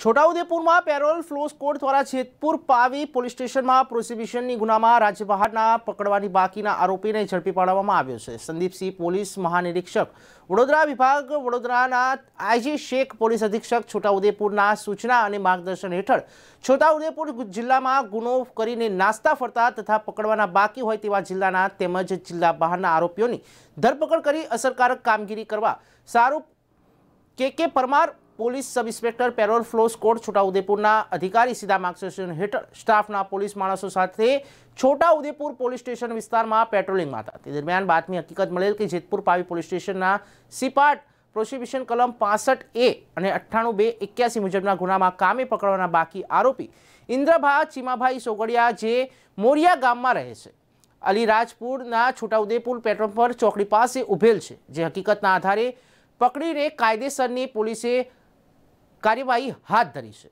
છોટાઉદેપુરમાં parole ફ્લોસ code દ્વારા Jetpur Pavi police સ્ટેશનમાં પ્રોસિબ્યુશનની ગુનામાં રાજ્ય બહારના પકડવાની બાકીના આરોપીને ઝડપી પાડવામાં આવ્યો છે. સંદીપસિંહ પોલીસ મહાનિરીક્ષક, વડોદરા વિભાગ વડોદરાના આઈજી શેખ પોલીસ અધિક્ષક છોટાઉદેપુરના સૂચના અને માર્ગદર્શન હેઠળ છોટાઉદેપુર જિલ્લામાં ગુનો કરીને નાસ્તા ફરતા તથા પકડવાના બાકી હોય તેવા જિલ્લાના તેમજ જિલ્લા બહારના આરોપીઓની ધરપકડ કરી અસરકારક કામગીરી કરવા સારું કે K Parmar police sub inspector parole ફ્લોસ court છોટાઉદેપુરના અધિકારી સીધા માર્ગદર્શન હેઠળ સ્ટાફના પોલીસ માણસો સાથે છોટાઉદેપુર પોલીસ સ્ટેશન વિસ્તારમાં પેટ્રોલિંગમાં હતા. તે દરમિયાન બાતમી હકીકત મળેલ કે જેતપુર પાવી પોલીસ સ્ટેશનના સિપાટ પ્રોસિક્યુશન કલમ પાસઠ એ અને અઠ્ઠાણું બે એક્યાસી મુજબના ગુનામાં કામે પકડવાના બાકી આરોપી ઇન્દ્રભા ચીમાભાઈ સોગડિયા જે મોરિયા ગામમાં રહે છે. અલીરાજપુરના છોટાઉદેપુર પેટ્રોલ પર ચોકડી પાસે ઉભેલ છે, જે હકીકતના આધારે પકડીને કાયદેસરની પોલીસે કાર્યવાહી હાથ ધરી છે.